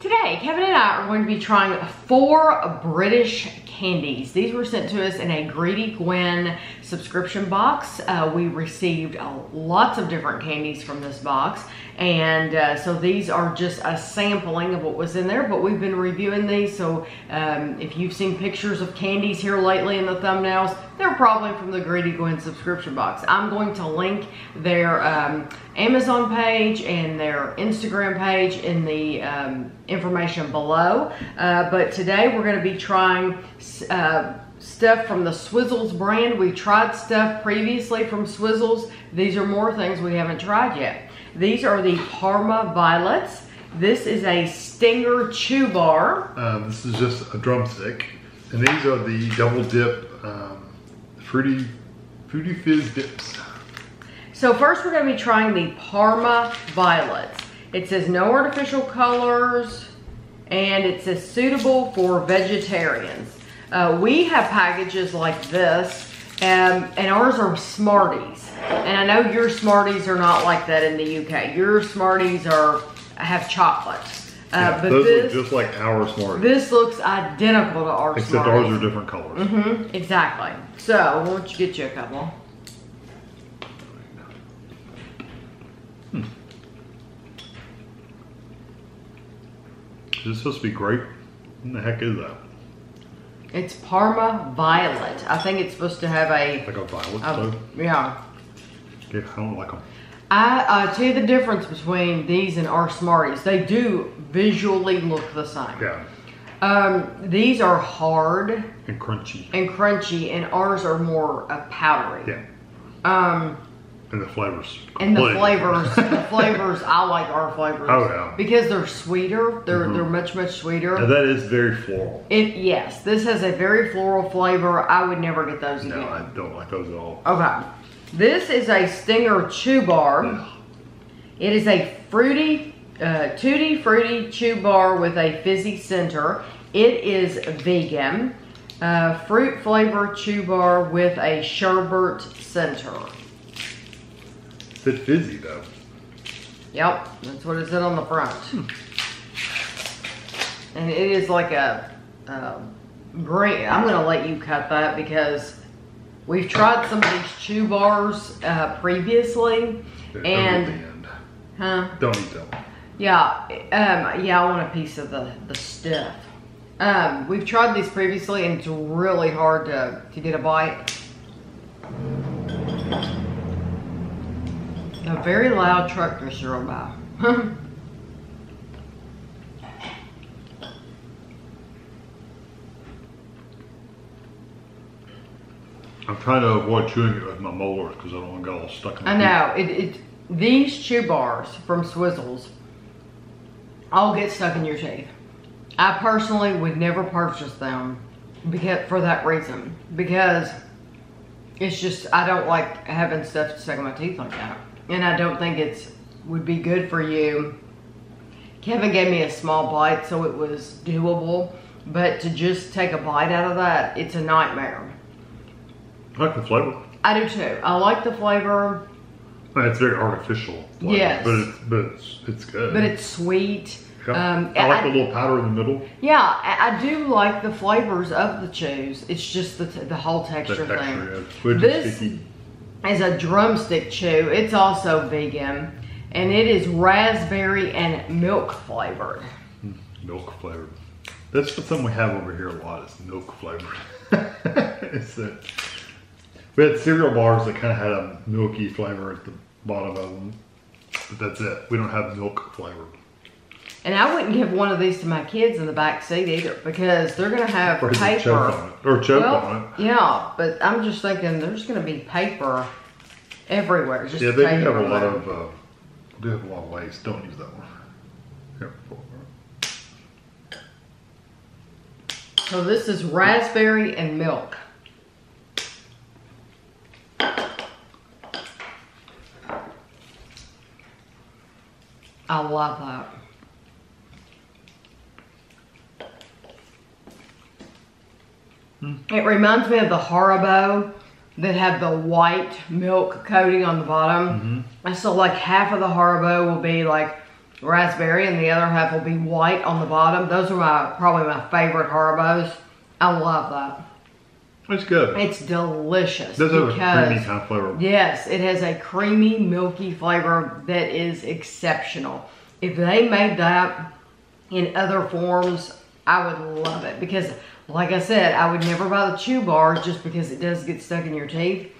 Today, Kevin and I are going to be trying four British candies. These were sent to us in a Greedy Gwin subscription box. Uh, we received uh, lots of different candies from this box. And uh, so these are just a sampling of what was in there, but we've been reviewing these. So um, if you've seen pictures of candies here lately in the thumbnails, they're probably from the Greedy Gwin subscription box. I'm going to link their um, Amazon page and their Instagram page in the um, information below. Uh, but today we're gonna be trying uh, stuff from the Swizzles brand. We tried stuff previously from Swizzles. These are more things we haven't tried yet. These are the Parma Violets. This is a Stinger Chew Bar. Uh, this is just a drumstick. And these are the double dip um, fruity, fruity fizz dips. So first we're gonna be trying the Parma Violets. It says no artificial colors and it says suitable for vegetarians. Uh, we have packages like this um, and ours are Smarties. And I know your Smarties are not like that in the UK. Your Smarties are have chocolate. Uh, yeah, but those this, look just like our Smarties. This looks identical to our Except Smarties. ours are different colors. Mm-hmm, exactly. So, why don't you get you a couple? Hmm. Is this supposed to be grape? What the heck is that? It's Parma Violet. I think it's supposed to have a... Like a violet a, Yeah. Yeah, I don't like them. I uh, tell you the difference between these and our Smarties. They do visually look the same. Yeah. Um, these are hard. And crunchy. And crunchy, and ours are more uh, powdery. Yeah. Um, and the flavors. And the flavors, the flavors, I like our flavors. Oh yeah. Because they're sweeter. They're mm -hmm. they're much much sweeter. Now that is very floral. It yes, this has a very floral flavor. I would never get those no, again. No, I don't like those at all. Okay. This is a Stinger Chew Bar. Yeah. It is a fruity, uh, tutti fruity chew bar with a fizzy center. It is vegan. Uh, fruit flavor chew bar with a sherbet center. Bit fizzy though. Yep, that's what it said on the front. Hmm. And it is like a, a green. I'm gonna let you cut that because we've tried some of these chew bars uh, previously, and huh? Don't eat them. Yeah, um, yeah, I want a piece of the the stuff. Um, we've tried these previously, and it's really hard to to get a bite. A very loud truck just drove by. I'm trying to avoid chewing it with my molars because I don't want to get all stuck in my I know. It, it, these chew bars from Swizzles all get stuck in your teeth. I personally would never purchase them because, for that reason. Because it's just, I don't like having stuff stuck in my teeth like that and I don't think it's would be good for you. Kevin gave me a small bite, so it was doable, but to just take a bite out of that, it's a nightmare. I like the flavor. I do too. I like the flavor. It's very artificial. Flavor, yes. But it's, but it's, it's good. But it's sweet. Um, I like I, the little powder in the middle. Yeah, I, I, do like the flavors of the chews. It's just the, the whole texture, texture thing. Yeah. This, is a drumstick chew. It's also vegan. And it is raspberry and milk flavored. Milk flavored. That's something we have over here a lot is milk flavored. it's that we had cereal bars that kind of had a milky flavor at the bottom of them. But that's it. We don't have milk flavored. And I wouldn't give one of these to my kids in the back seat either because they're going to have or paper. Choke on it. Or choke well, on it. Yeah, but I'm just thinking there's going to be paper everywhere. Just yeah, they do have a lot of, uh, do have a lot of waste. Don't use that one. So this is raspberry and milk. I love that. It reminds me of the Haribo that have the white milk coating on the bottom. Mm -hmm. I saw like half of the Haribo will be like raspberry, and the other half will be white on the bottom. Those are my probably my favorite Haribos. I love that. It's good. It's delicious. Does have a creamy kind of flavor. Yes, it has a creamy, milky flavor that is exceptional. If they made that in other forms, I would love it because, like I said, I would never buy the chew bars just because it does get stuck in your teeth.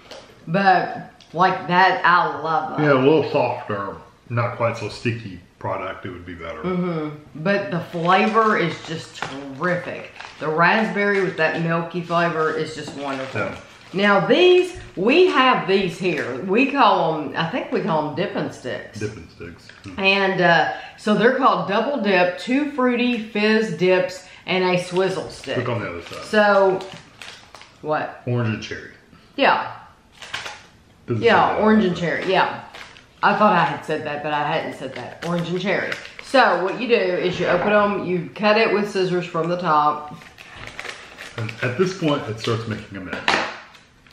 But like that, I love that. Yeah, a little softer, not quite so sticky product, it would be better. Mm-hmm. But the flavor is just terrific. The raspberry with that milky flavor is just wonderful. Yeah. Now these, we have these here. We call them, I think we call them dipping sticks. Dipping sticks. Mm. And uh, so they're called double dip, two fruity fizz dips, and a swizzle stick. Look on the other side. So, what? Orange and cherry. Yeah, Doesn't yeah, orange and cherry. Yeah, I thought I had said that, but I hadn't said that. Orange and cherry. So what you do is you open them, you cut it with scissors from the top. And at this point, it starts making a mess.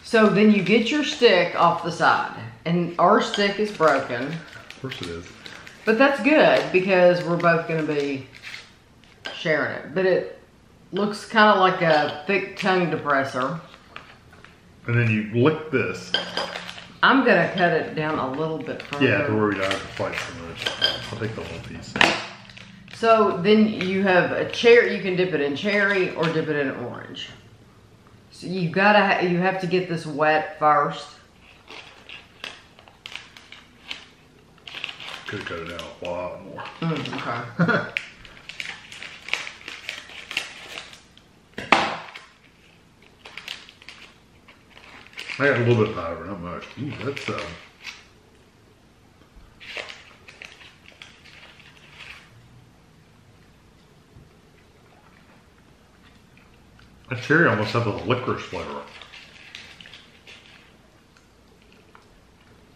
So then you get your stick off the side, and our stick is broken, Of course it is. but that's good because we're both going to be sharing it. But it looks kind of like a thick tongue depressor. And then you lick this. I'm gonna cut it down a little bit further. Yeah, to where we don't have to fight so much. I'll take the whole piece. So then you have a cherry. You can dip it in cherry or dip it in orange. So you gotta you have to get this wet first. Could have cut it out a lot more. Mm, okay. I got a little bit of powder, not much. Ooh, that's uh. That cherry almost has a licorice flavor.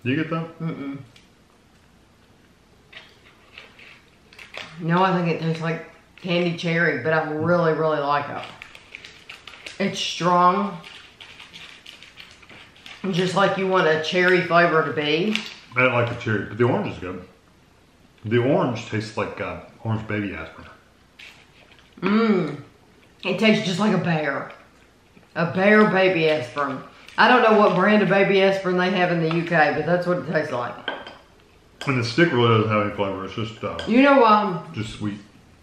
Do you get that? Mm-mm. No, I think it tastes like candy cherry, but I really, really like it. It's strong, just like you want a cherry flavor to be. I don't like the cherry, but the orange is good. The orange tastes like uh, orange baby aspirin. Mmm. It tastes just like a bear. A bear baby aspirin. I don't know what brand of baby aspirin they have in the UK, but that's what it tastes like. And the stick really doesn't have any flavor. It's just uh, You know, um, just sweet.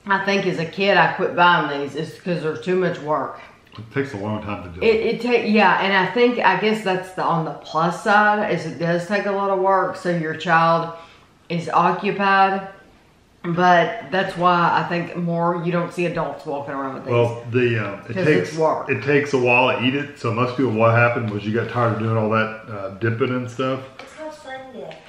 I think as a kid I quit buying these. It's because there's too much work. It takes a long time to do It, it take yeah, and I think I guess that's the on the plus side is it does take a lot of work, so your child is occupied. But that's why I think more you don't see adults walking around with these. Well, the uh, it 'Cause takes it's work. it takes a while to eat it. So most people, what happened was you got tired of doing all that uh, dipping and stuff. It's called fun dip, not dipping.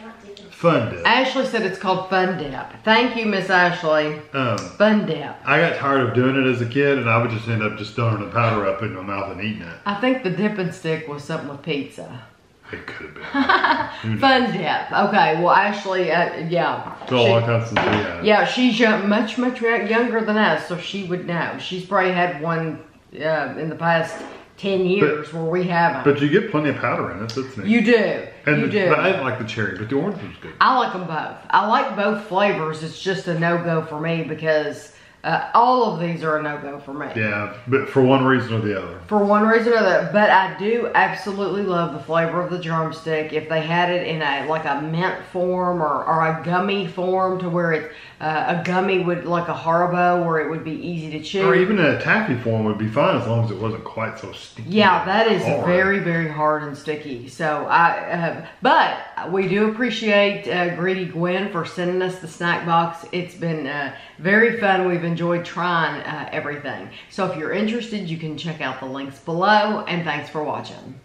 Fun dip. Ashley said it's called Fun Dip. Thank you, Miss Ashley. Um, Fun Dip. I got tired of doing it as a kid, and I would just end up just throwing the powder up in my mouth and eating it. I think the dipping stick was something with pizza. It could have been. Fun Dip. Okay, well, Ashley, uh, yeah. She- long time since we Yeah, she's young, much, much younger than us, so she would know. She's probably had one uh, in the past 10 years where we haven't. But you get plenty of powder in it. That's neat. you do. And you the- do. But I didn't like the cherry, but the orange was good. I like them both. I like both flavors. It's just a no-go for me because uh, all of these are a no-go for me. Yeah, but for one reason or the other. For one reason or the other. but I do absolutely love the flavor of the drumstick. If they had it in a like a mint form or, or a gummy form, to where it's uh, a gummy would like a Haribo, where it would be easy to chew. Or even a taffy form would be fine as long as it wasn't quite so sticky. Yeah, that is hard. very, very hard and sticky. So I, uh, but we do appreciate uh, Greedy Gwin for sending us the snack box. It's been uh, very fun. We've enjoyed trying uh, everything. So if you're interested, you can check out the links below. And thanks for watching.